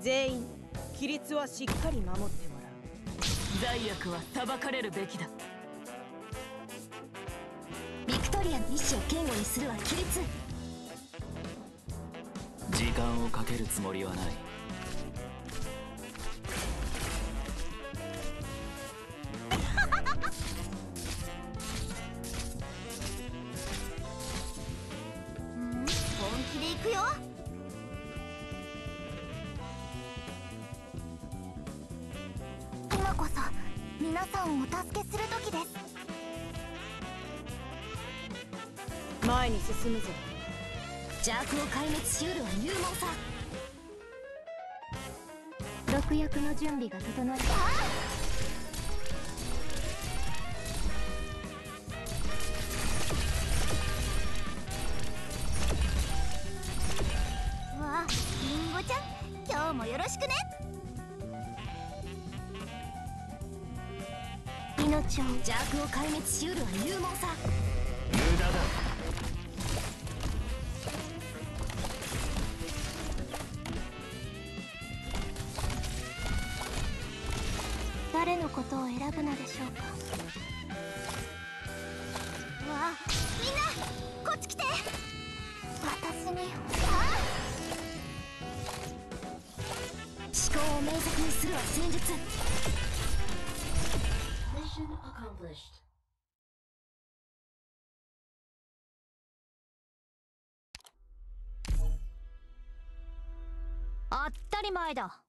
全員規律はしっかり守ってもらう。罪悪は裁かれるべきだ。ビクトリアの意志を堅固にするは規律。時間をかけるつもりはない。本気で行くよ皆さんをお助けする時です。前に進むぞ。邪悪を壊滅しうるは勇猛さ。毒薬の準備が整えたわありんごちゃん今日もよろしくね邪悪を壊滅しうるは勇猛さ無駄だ誰のことを選ぶのでしょうか。わあみんなこっち来て。私にあ思考を明晰にするは戦術 accomplished. 当たり前だ